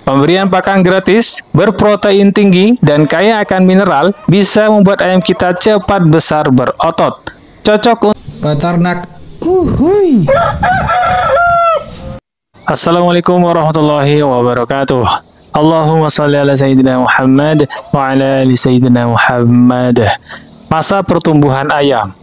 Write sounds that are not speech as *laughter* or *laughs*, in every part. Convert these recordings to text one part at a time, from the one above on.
Pemberian pakan gratis, berprotein tinggi, dan kaya akan mineral bisa membuat ayam kita cepat besar berotot. Cocok untuk peternak. Uhuy. Assalamualaikum warahmatullahi wabarakatuh. Allahumma salli ala Sayyidina Muhammad wa ala ali Sayyidina Muhammad. Masa pertumbuhan ayam.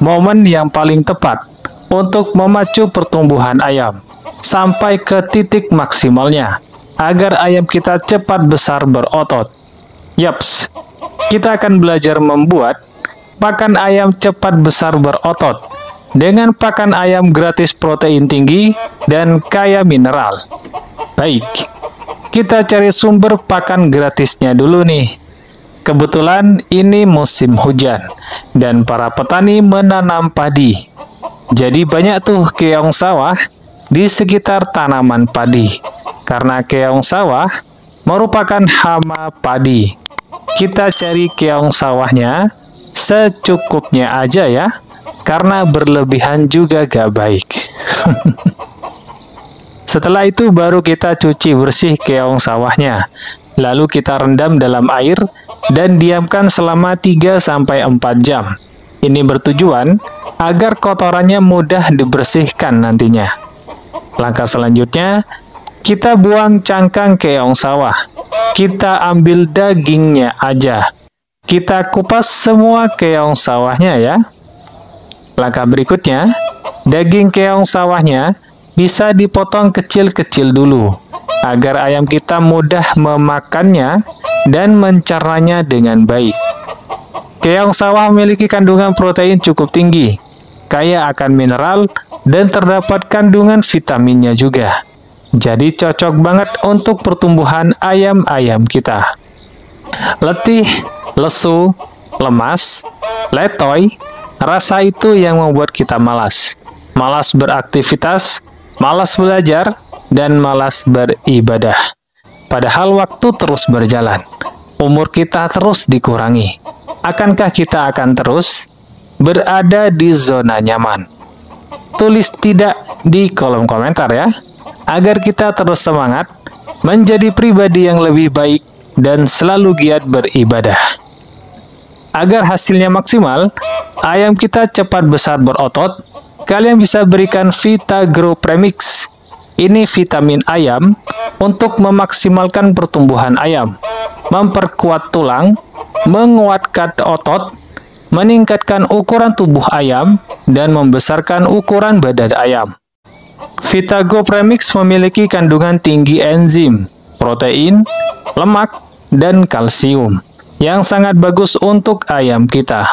Momen yang paling tepat untuk memacu pertumbuhan ayam sampai ke titik maksimalnya agar ayam kita cepat besar berotot. Yaps, kita akan belajar membuat pakan ayam cepat besar berotot dengan pakan ayam gratis protein tinggi dan kaya mineral. Baik, kita cari sumber pakan gratisnya dulu nih. Kebetulan ini musim hujan dan para petani menanam padi. Jadi banyak tuh keong sawah di sekitar tanaman padi. Karena keong sawah merupakan hama padi. Kita cari keong sawahnya secukupnya aja ya karena berlebihan juga gak baik. *laughs* Setelah itu baru kita cuci bersih keong sawahnya. Lalu kita rendam dalam air dan diamkan selama 3-4 jam. Ini bertujuan agar kotorannya mudah dibersihkan nantinya. Langkah selanjutnya, kita buang cangkang keong sawah. Kita ambil dagingnya aja. Kita kupas semua keong sawahnya ya. Langkah berikutnya, daging keong sawahnya bisa dipotong kecil-kecil dulu agar ayam kita mudah memakannya dan mencernanya dengan baik. Keong sawah memiliki kandungan protein cukup tinggi, kaya akan mineral, dan terdapat kandungan vitaminnya juga. Jadi cocok banget untuk pertumbuhan ayam-ayam kita. Letih, lesu, lemas, letoy, Rasa itu yang membuat kita malas. Malas beraktivitas, malas belajar, dan malas beribadah. Padahal waktu terus berjalan. Umur kita terus dikurangi. Akankah kita akan terus berada di zona nyaman? Tulis tidak di kolom komentar ya, agar kita terus semangat menjadi pribadi yang lebih baik dan selalu giat beribadah. Agar hasilnya maksimal, ayam kita cepat besar berotot, kalian bisa berikan Vitagrow Premix. Ini vitamin ayam untuk memaksimalkan pertumbuhan ayam, memperkuat tulang, menguatkan otot, meningkatkan ukuran tubuh ayam, dan membesarkan ukuran badan ayam. Vitago Premix memiliki kandungan tinggi enzim, protein, lemak, dan kalsium yang sangat bagus untuk ayam kita.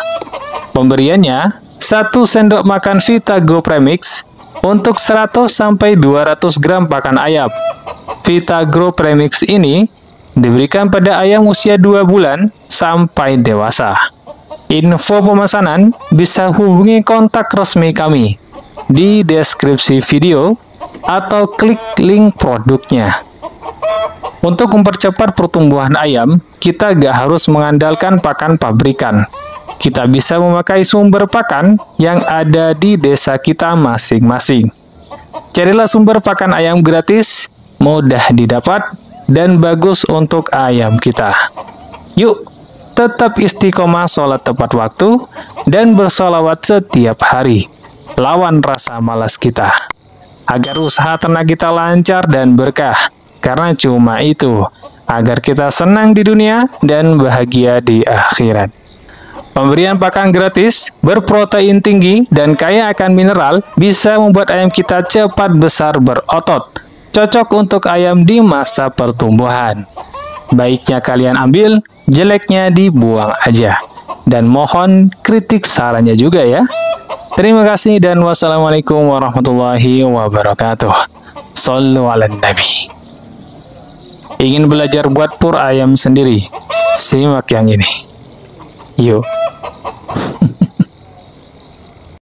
Pemberiannya, 1 sendok makan Vitago Premix untuk 100 sampai 200 gram pakan ayam. Vitago Premix ini diberikan pada ayam usia 2 bulan sampai dewasa. Info pemesanan bisa hubungi kontak resmi kami di deskripsi video atau klik link produknya. Untuk mempercepat pertumbuhan ayam, kita gak harus mengandalkan pakan pabrikan. Kita bisa memakai sumber pakan yang ada di desa kita masing-masing. Carilah sumber pakan ayam gratis, mudah didapat, dan bagus untuk ayam kita. Yuk, tetap istiqomah sholat tepat waktu dan bersolawat setiap hari. Lawan rasa malas kita. Agar usaha ternak kita lancar dan berkah karena cuma itu, agar kita senang di dunia dan bahagia di akhirat. Pemberian pakan gratis, berprotein tinggi, dan kaya akan mineral bisa membuat ayam kita cepat besar berotot. Cocok untuk ayam di masa pertumbuhan. Baiknya kalian ambil, jeleknya dibuang aja. Dan mohon kritik sarannya juga ya. Terima kasih dan wassalamualaikum warahmatullahi wabarakatuh. Sallu ala nabi. Ingin belajar buat pur ayam sendiri? Simak yang ini. Yuk.